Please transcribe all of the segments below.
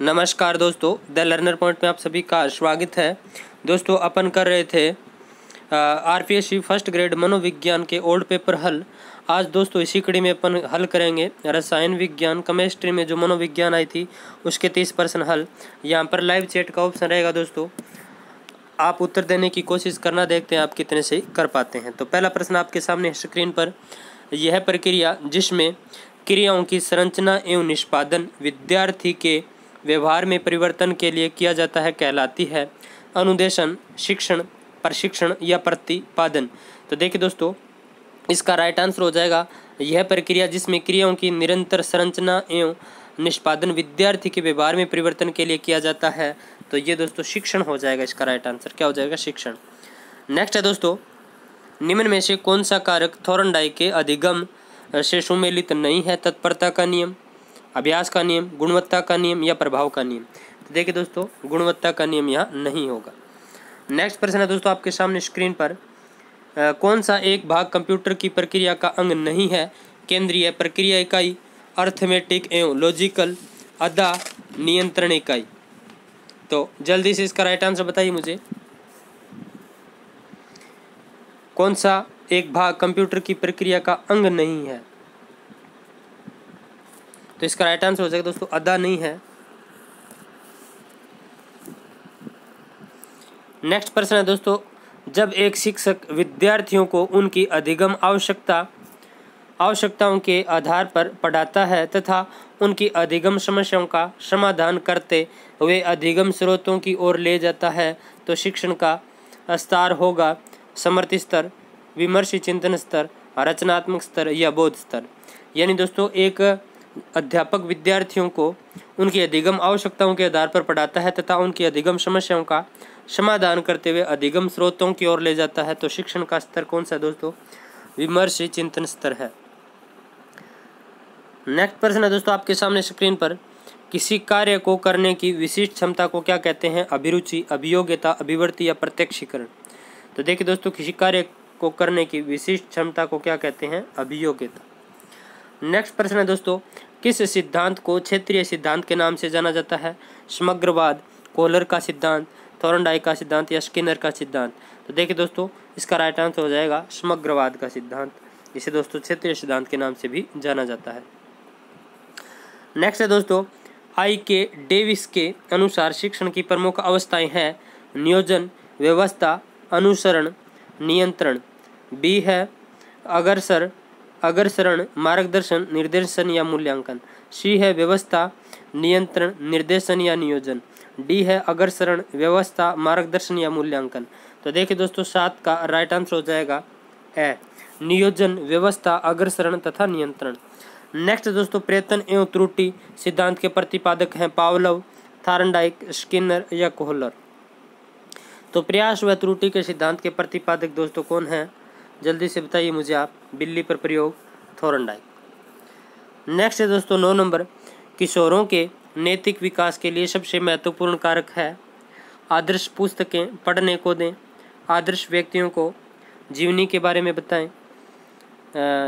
नमस्कार दोस्तों, the learner point में आप सभी का स्वागत है। दोस्तों, अपन कर रहे थे R P S C first grade मनोविज्ञान के ओल्ड पेपर हल। आज दोस्तों, इसी कड़ी में अपन हल करेंगे, रसायन विज्ञान, केमिस्ट्री में जो मनोविज्ञान आई थी, उसके तीस परसेंट हल। यहाँ पर लाइव चैट का ऑप्शन रहेगा दोस्तों। आप उत्तर देने की कोशिश करना, देखते हैं आप कितने से कर पाते हैं। तो पहला प्रश्न आपके सामने स्क्रीन पर। यह प्रक्रिया जिसमें क्रियाओं की संरचना एवं निष्पादन विद्यार्थी के व्यवहार में परिवर्तन के लिए किया जाता है कहलाती है अनुदेशन, शिक्षण, प्रशिक्षण या प्रतिपादन। तो देखिए दोस्तों, इसका राइट आंसर हो जाएगा, यह प्रक्रिया जिसमें क्रियाओं की निरंतर संरचना एवं निष्पादन विद्यार्थी के व्यवहार में परिवर्तन के लिए किया जाता है तो ये दोस्तों शिक्षण हो जाएगा इसका राइट आंसर क्या हो जाएगा? शिक्षण। नेक्स्ट है दोस्तों, निम्न में से कौन सा कारक थोरनडाई के अधिगम से सुमेलित नहीं है, तत्परता का नियम? अभ्यास का नियम गुणवत्ता का नियम या प्रभाव का नियम। तो देखिए दोस्तों गुणवत्ता का नियम यहाँ नहीं होगा। नेक्स्ट प्रश्न है दोस्तों आपके सामने स्क्रीन पर। आ, कौन सा एक भाग कंप्यूटर की प्रक्रिया का अंग नहीं है? केंद्रीय प्रक्रिया इकाई अर्थमेटिक एवं लॉजिकल अदा नियंत्रण इकाई। तो जल्दी से इसका राइट आंसर बताइए मुझे। कौन सा एक भाग कंप्यूटर की प्रक्रिया का अंग नहीं है? तो इसका राइट आंसर हो जाएगा दोस्तों, अदा नहीं है। नेक्स्ट प्रश्न है दोस्तों, जब एक शिक्षक विद्यार्थियों को उनकी अधिगम आवश्यकता, आवश्यकताओं के आधार पर पढ़ाता है तथा उनकी अधिगम समस्याओं का समाधान करते हुए अधिगम स्रोतों की ओर ले जाता है तो शिक्षण का स्तर होगा समर्थ स्तर, विमर्शी चिंतन स्तर, रचनात्मक स्तर या बोध स्तर। यानी दोस्तों, एक अध्यापक विद्यार्थियों को उनकी अधिगम आवश्यकताओं के आधार पर पढ़ाता है तथा उनकी अधिगम समस्याओं का समाधान करते हुए अधिगम स्रोतों की ओर ले जाता है। तो शिक्षण का स्तर कौन सा दोस्तों? विमर्श चिंतन स्तर है। नेक्स्ट प्रश्न है दोस्तों आपके सामने स्क्रीन पर। किसी कार्य को करने की विशिष्ट क्षमता को क्या कहते हैं? अभिरुचि, अभियोग्यता अभिवर्ति या प्रत्यक्षीकरण। तो देखिए दोस्तों, किसी कार्य को करने की विशिष्ट क्षमता को क्या कहते हैं? अभियोग्यता। नेक्स्ट प्रश्न है दोस्तों, किस सिद्धांत को क्षेत्रीय सिद्धांत के नाम से जाना जाता है? समग्रवाद कोलर का सिद्धांत, थोरनडाई का सिद्धांत या स्किनर का सिद्धांत? तो देखिए दोस्तों, इसका राइट आंसर हो जाएगा समग्रवाद का सिद्धांत। इसे दोस्तों क्षेत्रीय सिद्धांत के नाम से भी जाना जाता है। नेक्स्ट है दोस्तों, आई के डेविस के अनुसार शिक्षण की प्रमुख अवस्थाएँ हैं नियोजन, व्यवस्था, अनुसरण, नियंत्रण। बी है अग्रसर अग्रसरण, मार्गदर्शन, निर्देशन या मूल्यांकन. सी है व्यवस्था, नियंत्रण, निर्देशन या नियोजन. डी है अग्रसरण, व्यवस्था, मार्गदर्शन या मूल्यांकन. तो देखिए दोस्तों, सात का राइट आंसर हो जाएगा है नियोजन, व्यवस्था, अग्रसरण तथा नियंत्रण. नेक्स्ट दोस्तों, प्रयत्न एवं त्रुटि सिद्धांत के प्रतिपादक हैं पावलव, थारनडाइक, स्किनर या कोहलर. तो प्रयास व त्रुटि के सिद्धांत के प्रतिपादक दोस्तों कौन है? जल्दी से बताइए मुझे आप, बिल्ली पर प्रयोग थोरनडाइक नेक्स्ट है दोस्तों, नौ नंबर। किशोरों के नैतिक विकास के लिए सबसे महत्वपूर्ण कारक है आदर्श पुस्तकें पढ़ने को दें। आदर्श व्यक्तियों को जीवनी के बारे में बताएँ।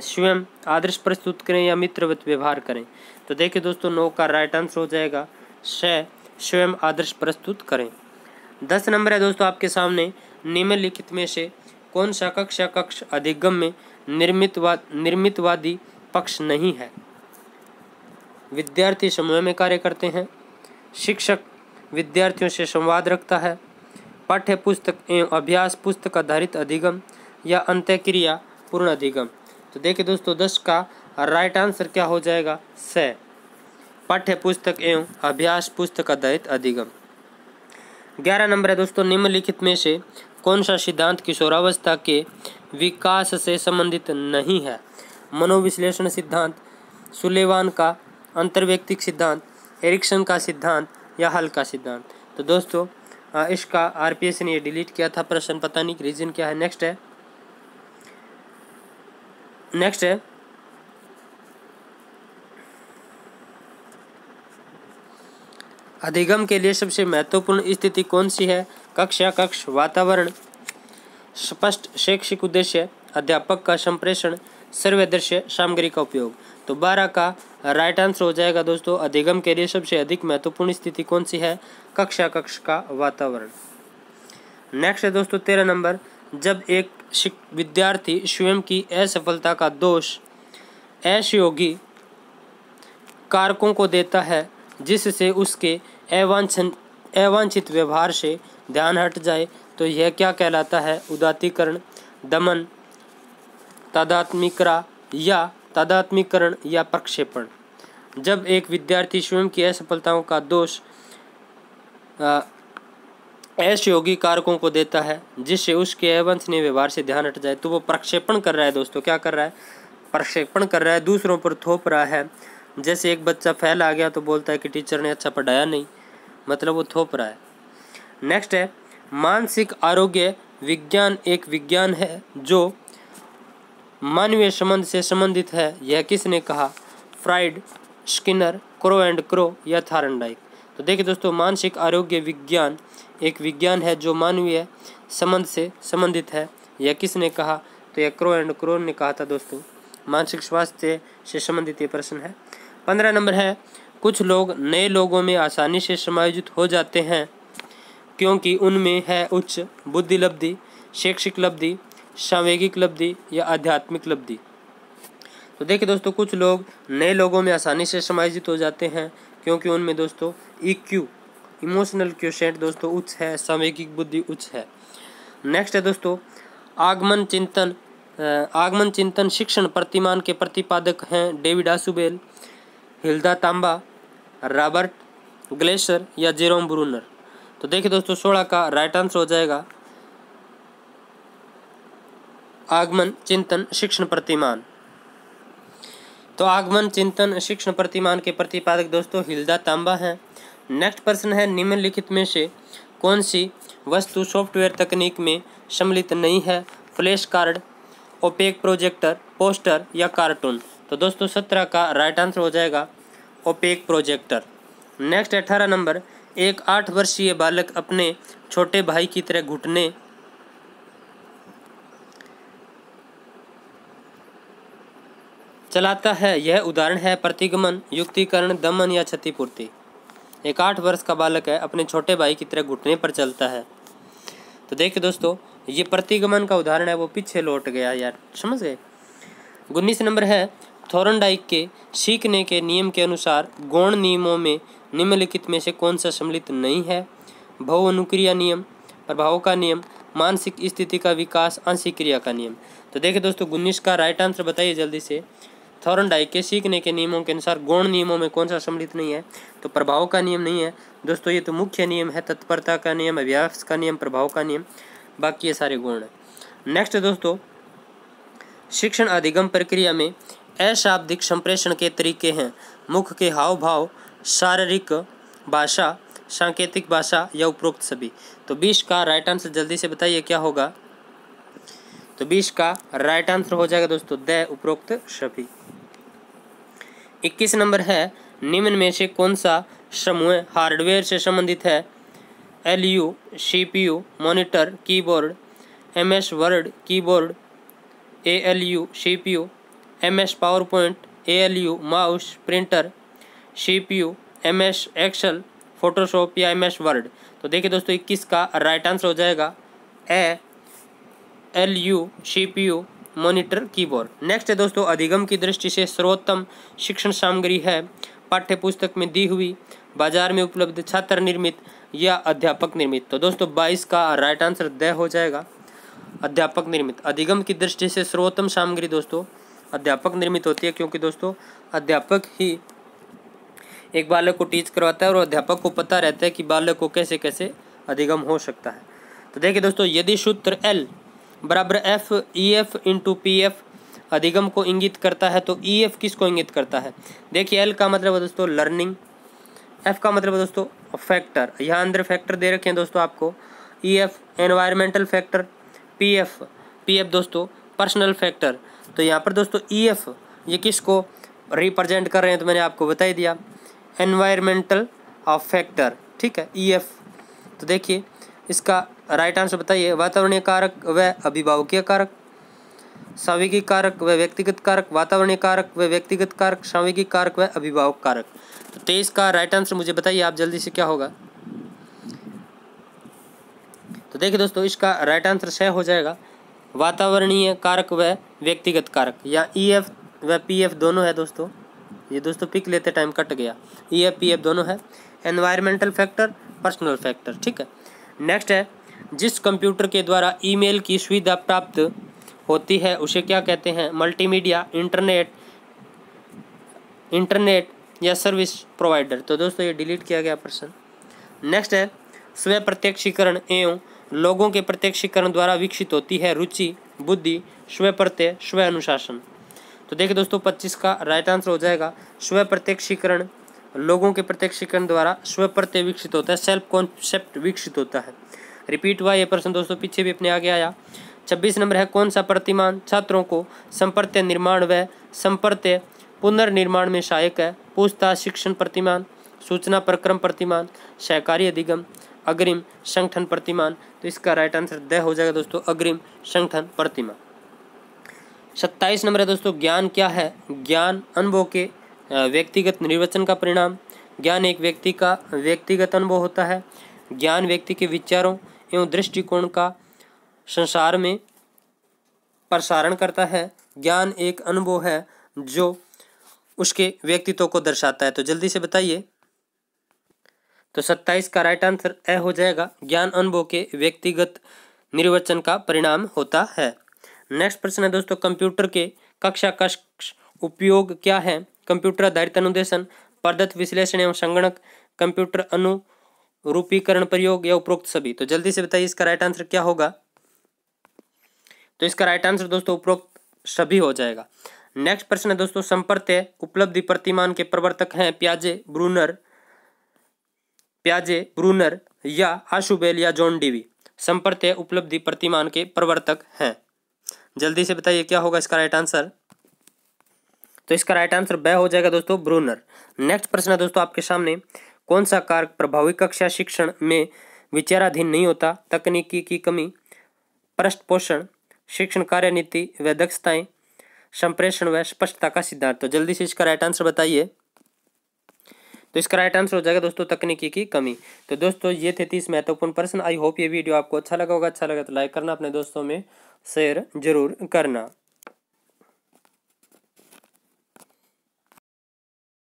स्वयं आदर्श प्रस्तुत करें या मित्रवत व्यवहार करें। तो देखिए दोस्तों, नौ का राइट आंसर हो जाएगा। श स्वयं आदर्श प्रस्तुत करें। दस नंबर है दोस्तों, आपके सामने निम्नलिखित में से कौन सा कक्षा कक्ष अधिगम में निर्मितवाद निर्मितवादी पक्ष नहीं है? विद्यार्थी समूह में कार्य करते हैं। शिक्षक विद्यार्थियों से संवाद रखता है। पाठ्य पुस्तक एवं अभ्यास पुस्तक आधारित अधिगम या अंत्यक्रिया पूर्ण अधिगम। तो देखिए दोस्तों, दस का राइट आंसर क्या हो जाएगा? स। पाठ्य पुस्तक एवं अभ्यास पुस्तक आधारित अधिगम। ग्यारह नंबर है दोस्तों, निम्नलिखित में से कौन सा सिद्धांत किशोरावस्था के विकास से संबंधित नहीं है? मनोविश्लेषण सिद्धांत, सुलेवान का अंतर्व्यक्तिक सिद्धांत, एरिक्सन का सिद्धांत या हल का सिद्धांत? तो दोस्तों इसका आरपीएस ने डिलीट किया था प्रश्न, पता नहीं रीजन क्या है। नेक्स्ट है। नेक्स्ट है। अधिगम के लिए सबसे महत्वपूर्ण स्थिति कौन सी है? कक्षा कक्ष वातावरण, स्पष्ट शैक्षिक उद्देश्य, अध्यापक का संप्रेषण सर्वदृश्य सामग्री का उपयोग। तो बारह का राइट आंसर हो जाएगा दोस्तों। अधिगम के लिए सबसे अधिक महत्वपूर्ण स्थिति कौन सी है? कक्षा कक्ष का वातावरण। नेक्स्ट है दोस्तों तेरह नंबर। जब एक विद्यार्थी स्वयं की असफलता का दोष असयोगी कारकों को देता है, जिससे उसके अवांछन अवांछित व्यवहार से ध्यान हट जाए तो यह क्या कहलाता है? उदातीकरण दमन, तादात्मिकरा या तादात्मीकरण या प्रक्षेपण। जब एक विद्यार्थी स्वयं की असफलताओं का दोष ऐश योगी कारकों को देता है, जिससे उसके अवंशनीय व्यवहार से ध्यान हट जाए तो वो प्रक्षेपण कर रहा है दोस्तों। क्या कर रहा है? प्रक्षेपण कर रहा है, दूसरों पर थोप रहा है। जैसे एक बच्चा फैल आ गया तो बोलता है कि, टीचर ने अच्छा पढ़ाया नहीं। मतलब वो थोप रहा है। नेक्स्ट है, मानसिक आरोग्य विज्ञान एक विज्ञान है जो मानवीय संबंध से संबंधित है। यह किसने कहा? Freud, Skinner, Crow and Crow या थारनडाइक। तो देखिए दोस्तों, मानसिक आरोग्य विज्ञान एक विज्ञान है जो मानवीय संबंध से संबंधित है। यह किसने कहा? तो यह क्रो एंड क्रो ने कहा था दोस्तों। मानसिक स्वास्थ्य से संबंधित ये प्रश्न है। पंद्रह नंबर है कुछ लोग नए लोगों में आसानी से समायोजित हो जाते हैं, क्योंकि उनमें है उच्च बुद्धि लब्धि शैक्षिक लब्धि, सांवेगिक लब्धि या आध्यात्मिक लब्धि। तो देखिए दोस्तों, कुछ लोग नए लोगों में आसानी से समायोजित हो जाते हैं, क्योंकि उनमें दोस्तों क्यू इमोशनल क्वेश्चन दोस्तों उच्च है, सांवेगिक बुद्धि उच्च है। नेक्स्ट है दोस्तों, आगमन चिंतन आगमन चिंतन शिक्षण प्रतिमान के प्रतिपादक हैं डेविड आसुबेल, हिल्दा तांबा रॉबर्ट ग्लेशर या जेरोम ब्रूनर। तो देखिए दोस्तों, सोलह का राइट आंसर हो जाएगा। आगमन, चिंतन, शिक्षण, प्रतिमान। तो आगमन, चिंतन, शिक्षण, प्रतिमान के प्रतिपादक दोस्तों हिल्दा तांबा हैं। नेक्स्ट प्रश्न है निम्नलिखित में से कौन सी वस्तु सॉफ्टवेयर तकनीक में सम्मिलित नहीं है? Flash card opaque projector poster या कार्टून तो दोस्तों सत्रह का राइट आंसर हो जाएगा। Opaque projector. नेक्स्ट, अठारह नंबर, एक आठ वर्षीय बालक अपने छोटे भाई की तरह घुटने चलाता है। यह उदाहरण है प्रतिगमन, युक्तिकरण, दमन या क्षतिपूर्ति। एक आठ वर्ष का बालक है, अपने छोटे भाई की तरह घुटने पर चलता है। तो देखिए दोस्तों, ये प्रतिगमन का उदाहरण है, वो पीछे लौट गया यार, समझ गए? उन्नीस नंबर है थोरनडाइक के सीखने के नियम के अनुसार गौण नियमों में निम्नलिखित में से कौन सा सम्मिलित नहीं है? भव अनुक्रिया नियम, प्रभाव का नियम, मानसिक स्थिति का विकास, आंशिक क्रिया का नियम। तो देखिए दोस्तों उन्नीस का राइट आंसर बताइए जल्दी से। थॉरनडाइक के सीखने के नियमों के अनुसार गौण नियमों में कौन सा सम्मिलित नहीं है? तो प्रभाव का नियम नहीं है। दोस्तों, ये तो मुख्य नियम है, तत्परता का नियम, अभ्यास का नियम, प्रभाव का नियम। बाकी ये सारे गुण हैं। नेक्स्ट दोस्तों, शिक्षण अधिगम प्रक्रिया में अशाब्दिक संप्रेषण के तरीके हैं। मुख के हाव भाव शारीरिक भाषा, सांकेतिक भाषा या उपरोक्त सभी। तो बीस का राइट आंसर जल्दी से बताइए, क्या होगा? तो बीस का राइट आंसर हो जाएगा दोस्तों, द उपरोक्त सभी। इक्कीस नंबर है, निम्न में से कौन सा समूह हार्डवेयर से संबंधित है? L U C P U monitor keyboard M S Word keyboard A L U C P U M S PowerPoint A L U mouse, printer C P U M S Excel, Photoshop या M S Word. तो देखिए दोस्तों, इक्कीस का right answer हो जाएगा। A L U C P U monitor, keyboard. Next है दोस्तों, अधिगम की दृष्टि से सर्वोत्तम शिक्षण सामग्री है। पाठ्य पुस्तक में दी हुई, बाज़ार में उपलब्ध छात्र निर्मित या अध्यापक निर्मित। तो दोस्तों 22 का राइट आंसर द हो जाएगा। अध्यापक निर्मित। अधिगम की दृष्टि से सर्वोत्तम सामग्री दोस्तों अध्यापक निर्मित होती है, क्योंकि दोस्तों, अध्यापक ही एक बालक को टीच करवाता है और अध्यापक को पता रहता है कि बालक को कैसे कैसे अधिगम हो सकता है। तो देखिए दोस्तों, यदि सूत्र एल बराबर F E F into P F अधिगम को इंगित करता है तो ई एफ़ किस को इंगित करता है? देखिए एल का मतलब है दोस्तों लर्निंग एफ़ का मतलब है दोस्तों फैक्टर यहाँ अंदर फैक्टर दे रखे हैं दोस्तों आपको। E F environmental factor P F P F दोस्तों पर्सनल फैक्टर तो यहाँ पर दोस्तों ई एफ़ ये किस को रिप्रेजेंट कर रहे हैं तो मैंने आपको बता ही दिया। एनवायरमेंटल ऑफ़ फैक्टर ठीक है ई एफ़ तो देखिए, इसका राइट आंसर बताइए, वातावरणीय कारक व अभिभावकीय कारक सांविगिक कारक व व्यक्तिगत कारक, वातावरणीय कारक व व्यक्तिगत कारक सांविगिक कारक व अभिभावक कारक। तो तेईस का राइट आंसर मुझे बताइए, आप जल्दी से क्या होगा? तो देखिए दोस्तों, इसका राइट आंसर छः हो जाएगा। वातावरणीय कारक व व्यक्तिगत कारक, या ई एफ़ व पी एफ़ दोनों है दोस्तों। ये दोस्तों पिक लेते टाइम कट गया। ई एफ़ पी एफ़ दोनों है। एनवायरमेंटल फैक्टर पर्सनल फैक्टर ठीक है। नेक्स्ट है, जिस कंप्यूटर के द्वारा ईमेल की सुविधा प्राप्त होती है, उसे क्या कहते हैं? मल्टीमीडिया इंटरनेट इंटरनेट या सर्विस प्रोवाइडर तो दोस्तों, ये डिलीट किया गया प्रश्न नेक्स्ट है स्व प्रत्यक्षीकरण एवं लोगों के प्रत्यक्षीकरण द्वारा विकसित होती है रुचि, बुद्धि, स्व प्रत्यय, स्व अनुशासन। तो देखिए दोस्तों, पच्चीस का राइट आंसर हो जाएगा। स्व प्रत्यक्षीकरण लोगों के प्रत्यक्षीकरण द्वारा स्व प्रत्यय विकसित होता है सेल्फ कॉन्सेप्ट विकसित होता है। रिपीट हुआ ये प्रश्न दोस्तों, पीछे भी अपने आगे आया। छब्बीस नंबर है, कौन सा प्रतिमान छात्रों को संपर्त्य निर्माण व संपर्त्य पुनर्निर्माण में सहायक है? पूछताछ शिक्षण प्रतिमान, सूचना प्रक्रम प्रतिमान, सहकारी अधिगम अग्रिम संगठन प्रतिमान। तो इसका राइट आंसर द हो जाएगा दोस्तों, अग्रिम संगठन प्रतिमान। सत्ताईस नंबर है दोस्तों, ज्ञान क्या है? ज्ञान अनुभव के व्यक्तिगत निर्वचन का परिणाम। ज्ञान एक व्यक्ति का व्यक्तिगत अनुभव होता है। ज्ञान व्यक्ति के विचारों एवं दृष्टिकोण का संसार में प्रसारण करता है। ज्ञान एक अनुभव है जो उसके व्यक्तित्व को दर्शाता है। तो जल्दी से बताइए तो सत्ताईस का राइट आंसर ए हो जाएगा। ज्ञान अनुभव के व्यक्तिगत निर्वचन का परिणाम होता है। नेक्स्ट प्रश्न है दोस्तों कंप्यूटर के कक्षा कक्ष उपयोग क्या है? कंप्यूटर आधारित अनुदेशन पद्धत विश्लेषण एवं संगणक कंप्यूटर अनुरूपीकरण प्रयोग या उपरोक्त सभी। तो जल्दी से बताइए इसका राइट आंसर क्या होगा? तो इसका राइट आंसर दोस्तों, उपरोक्त सभी हो जाएगा। नेक्स्ट प्रश्न है दोस्तों संपर्त्य उपलब्धि, प्रतिमान के प्रवर्तक हैं प्याजे, ब्रूनर प्याजे, ब्रूनर या आशुबेल या जॉन डीवी संपर्त्य उपलब्धि प्रतिमान के प्रवर्तक हैं। जल्दी से बताइए, क्या होगा इसका राइट आंसर तो इसका राइट आंसर ब हो जाएगा दोस्तों, ब्रूनर। नेक्स्ट प्रश्न है दोस्तों आपके सामने, कौन सा कारक प्रभावी कक्षा शिक्षण में विचाराधीन नहीं होता? तकनीकी की कमी, पृष्ठ पोषण, शिक्षण कार्य नीति व दक्षताएँ संप्रेषण व स्पष्टता का सिद्धांत। तो जल्दी से इसका राइट आंसर बताइए। तो इसका राइट आंसर हो जाएगा दोस्तों तकनीकी की कमी। तो दोस्तों, ये थे तीस महत्वपूर्ण प्रश्न। आई होप ये वीडियो आपको अच्छा लगा होगा। अच्छा लगा तो लाइक करना, अपने दोस्तों में शेयर ज़रूर करना।